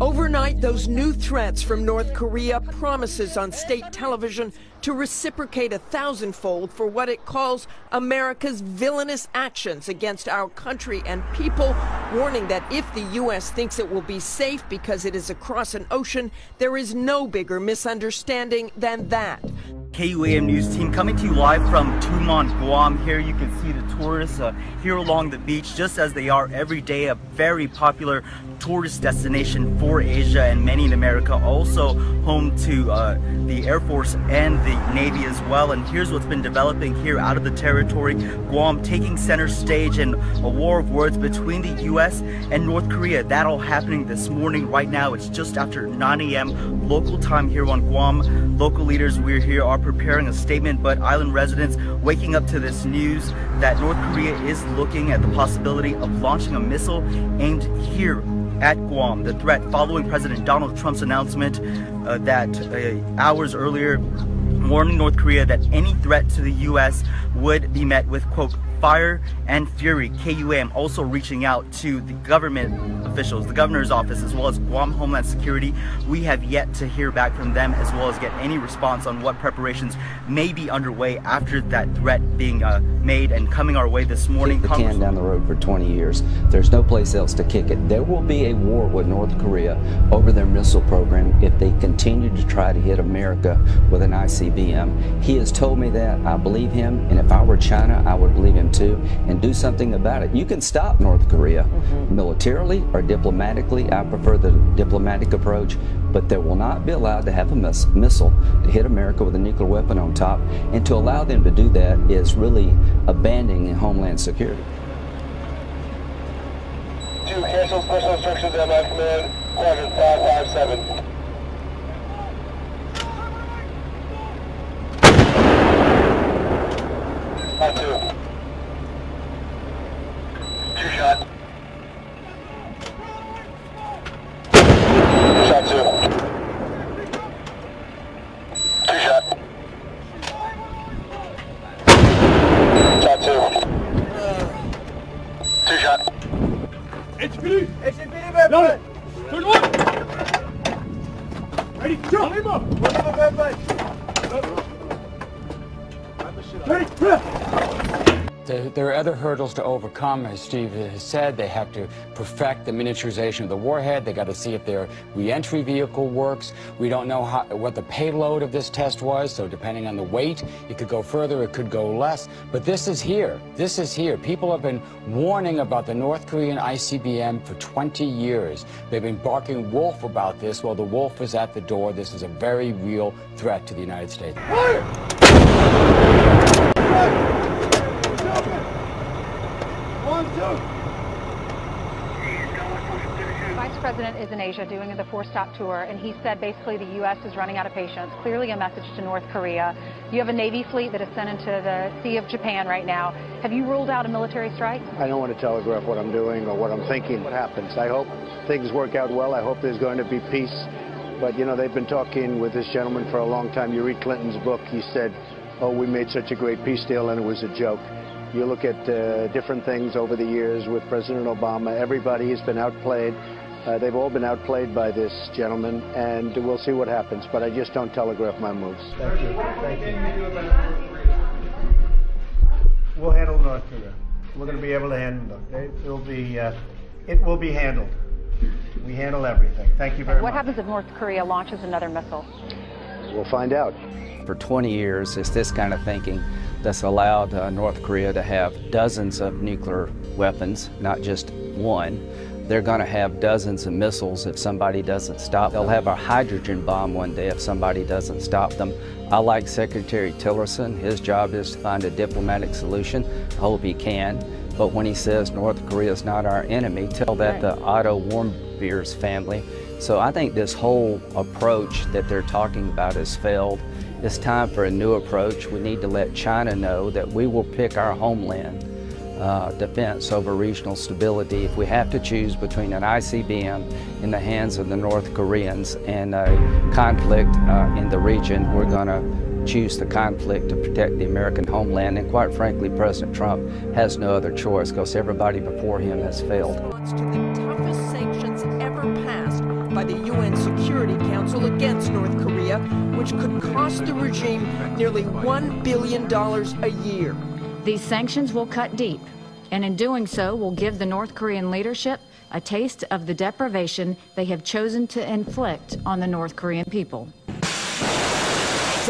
Overnight, those new threats from North Korea promises on state television to reciprocate a thousandfold for what it calls America's villainous actions against our country and people, warning that if the U.S. thinks it will be safe because it is across an ocean, there is no bigger misunderstanding than that. KUAM News team coming to you live from Tumon, Guam. Here you can see the tourists uh, here along the beach, just as they are every day, a very popular tourist destination for Asia and many in America. Also home to uh, the Air Force and the Navy as well. And here's what's been developing here out of the territory. Guam taking center stage in a war of words between the U.S. and North Korea. That all happening this morning. Right now, it's just after 9 a.m. local time here on Guam. Local leaders, we're here, are preparing a statement, but island residents waking up to this news that North Korea is looking at the possibility of launching a missile aimed here at Guam. The threat following President Donald Trump's announcement uh, that uh, hours earlier warning North Korea that any threat to the U.S. would be met with, quote, fire and fury. KUAM also reaching out to the government officials, the governor's office, as well as Guam Homeland Security. We have yet to hear back from them as well as get any response on what preparations may be underway after that threat being uh, made and coming our way this morning. Kick the can down the road for 20 years. There's no place else to kick it. There will be a war with North Korea over their missile program if they continue to try to hit America with an ICBM. He has told me that. I believe him. And if I were China, I would believe him to and do something about it. You can stop North Korea mm-hmm. militarily or diplomatically. I prefer the diplomatic approach, but they will not be allowed to have a miss- missile to hit America with a nuclear weapon on top. And to allow them to do that is really abandoning Homeland Security. Two, cancel special instructions at my command, quadrant 557. continue SCP les meubles Je le Allez, tiens, les mains Allez, tiens there are other hurdles to overcome, as Steve has said. They have to perfect the miniaturization of the warhead. They got to see if their reentry vehicle works. We don't know how, what the payload of this test was, so depending on the weight, it could go further, it could go less. But this is here. This is here. People have been warning about the North Korean ICBM for 20 years. They've been barking wolf about this. Well, the wolf is at the door. This is a very real threat to the United States. Vice President is in Asia doing the four-stop tour, and he said basically the U.S. is running out of patience. Clearly a message to North Korea. You have a Navy fleet that is sent into the Sea of Japan right now. Have you ruled out a military strike? I don't want to telegraph what I'm doing or what I'm thinking. What happens? I hope things work out well. I hope there's going to be peace. But, you know, they've been talking with this gentleman for a long time. You read Clinton's book. He said, oh, we made such a great peace deal, and it was a joke. You look at uh, different things over the years with President Obama. Everybody has been outplayed. Uh, they've all been outplayed by this gentleman, and we'll see what happens. But I just don't telegraph my moves. Thank you. Thank you. We'll handle North Korea. We're going to be able to handle it. It will be, uh, it will be handled. We handle everything. Thank you very what much. happens if North Korea launches another missile? We'll find out. For 20 years, it's this kind of thinking that's allowed uh, North Korea to have dozens of nuclear weapons, not just one. They're going to have dozens of missiles if somebody doesn't stop. They'll have a hydrogen bomb one day if somebody doesn't stop them. I like Secretary Tillerson. His job is to find a diplomatic solution. I hope he can. But when he says North Korea is not our enemy, tell that to Otto Warmbier's family. So I think this whole approach that they're talking about has failed. It's time for a new approach. We need to let China know that we will pick our homeland uh, defense over regional stability if we have to choose between an ICBM in the hands of the North Koreans and a conflict uh, in the region, we're going to choose the conflict to protect the American homeland. And quite frankly, President Trump has no other choice because everybody before him has failed. To the toughest sanctions ever passed by the UN Security Council against North Korea, which could cost the regime nearly $1 billion a year. These sanctions will cut deep, and in doing so, will give the North Korean leadership a taste of the deprivation they have chosen to inflict on the North Korean people.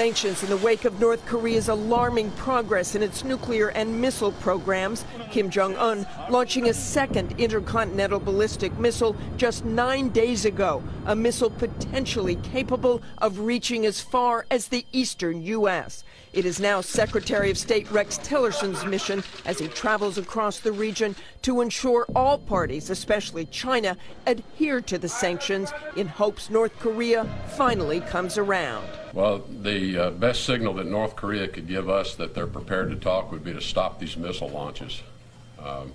Sanctions in the wake of North Korea's alarming progress in its nuclear and missile programs. Kim Jong un launching a second intercontinental ballistic missile just nine days ago, a missile potentially capable of reaching as far as the eastern U.S. It is now Secretary of State Rex Tillerson's mission as he travels across the region to ensure all parties, especially China, adhere to the sanctions in hopes North Korea finally comes around. Well, the uh, best signal that North Korea could give us that they're prepared to talk would be to stop these missile launches. Um,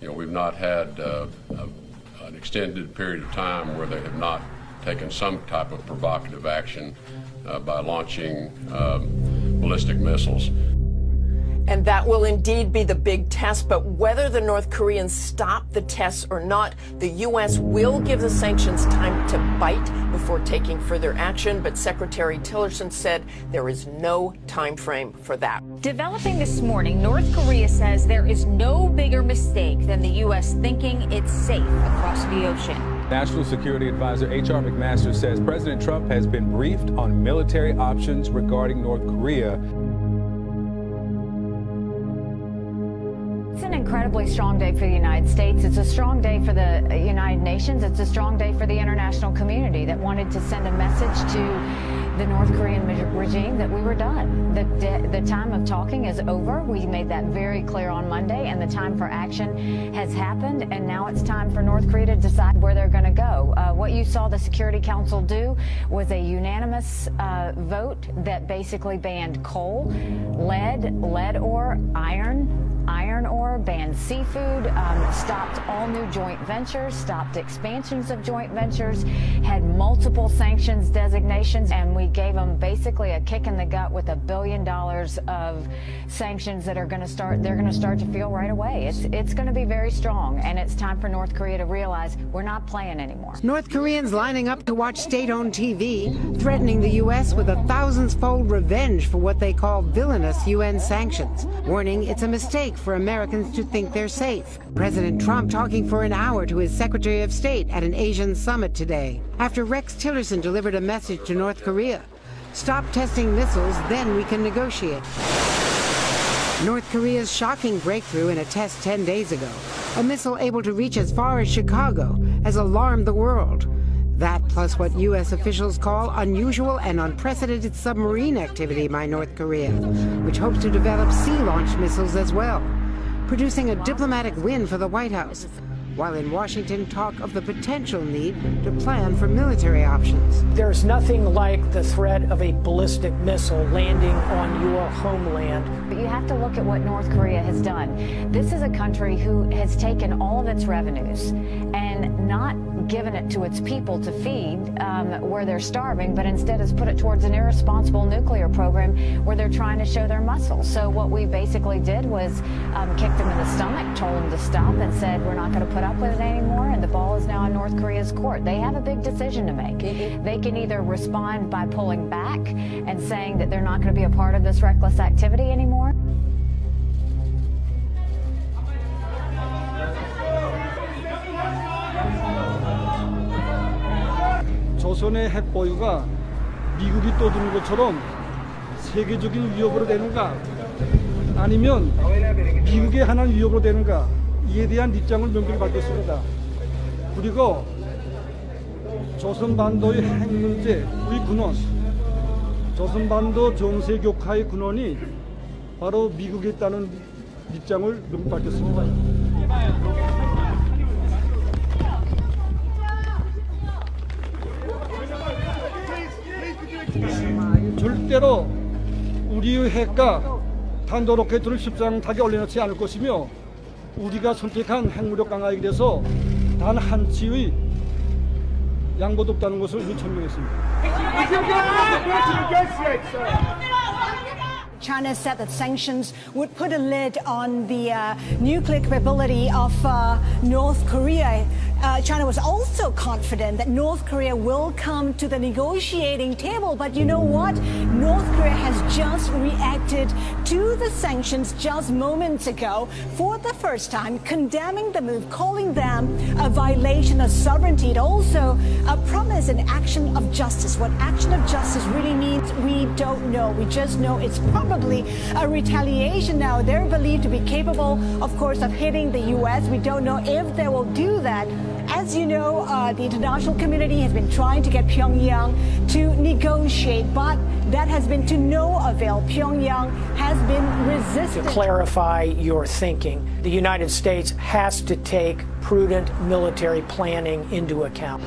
you know, we've not had uh, a, an extended period of time where they have not taken some type of provocative action uh, by launching um, ballistic missiles. And that will indeed be the big test. But whether the North Koreans stop the tests or not, the U.S. will give the sanctions time to bite before taking further action. But Secretary Tillerson said there is no time frame for that. Developing this morning, North Korea says there is no bigger mistake than the U.S. thinking it's safe across the ocean. National Security Advisor H.R. McMaster says President Trump has been briefed on military options regarding North Korea. Incredibly strong day for the United States. It's a strong day for the United Nations. It's a strong day for the international community that wanted to send a message to the North Korean regime that we were done. The, the time of talking is over. We made that very clear on Monday, and the time for action has happened, and now it's time for North Korea to decide where they're going to go. Uh, what you saw the Security Council do was a unanimous uh, vote that basically banned coal, lead, lead ore, iron, iron ore, banned seafood, um, stopped all new joint ventures, stopped expansions of joint ventures, had multiple sanctions designations, and we gave them basically a kick in the gut with a billion dollars of sanctions that are going to start, they're going to start to feel right away. It's, it's going to be very strong, and it's time for North Korea to realize we're not playing anymore. North Koreans lining up to watch state-owned TV, threatening the U.S. with a thousands-fold revenge for what they call villainous UN sanctions, warning it's a mistake for Americans to think they're safe. President Trump talking for an hour to his Secretary of State at an Asian summit today, after Rex Tillerson delivered a message to North Korea. Stop testing missiles, then we can negotiate. North Korea's shocking breakthrough in a test 10 days ago, a missile able to reach as far as Chicago, has alarmed the world. That plus what U.S. officials call unusual and unprecedented submarine activity by North Korea, which hopes to develop sea-launched missiles as well, producing a diplomatic win for the White House, while in Washington talk of the potential need to plan for military options. There's nothing like the threat of a ballistic missile landing on your homeland. But you have to look at what North Korea has done. This is a country who has taken all of its revenues and not given it to its people to feed um, where they're starving, but instead has put it towards an irresponsible nuclear program where they're trying to show their muscle. So what we basically did was um, kicked them in the stomach, told them to stop, and said we're not going to put up with it anymore. And the ball is now in North Korea's court. They have a big decision to make. They can either respond by pulling back and saying that they're not going to be a part of this reckless activity anymore. 조선의 핵 보유가 미국이 떠드는 것처럼 세계적인 위협으로 되는가 아니면 미국의 하나는 위협으로 되는가 이에 대한 입장을 명확히 밝혔습니다. 그리고 조선반도의 핵 문제, 우리 근원, 조선반도 정세 격화의 근원이 바로 미국에 있다는 입장을 명확히 밝혔습니다. 절대로 우리의 핵과 탄도 로켓을 십상타게 올려놓지 않을 것이며 우리가 선택한 핵무력 강화에 대해서 단 한치의 양보도 없다는 것을 천명했습니다. China said that sanctions would put a lid on the uh, nuclear capability of uh, North Korea. uh, China was also confident that North Korea will come to the negotiating table. But you know what? North Korea has just reacted to the sanctions just moments ago for the first time, condemning the move, calling them a violation of sovereignty. It also a promise an action of justice. What action of justice really means, we don't know. We just know it's probably a retaliation now. They're believed to be capable, of course, of hitting the U.S. We don't know if they will do that. As you know, uh, the international community has been trying to get Pyongyang to negotiate, but that has been to no avail. Pyongyang has been resistant. To clarify your thinking, the United States has to take prudent military planning into account.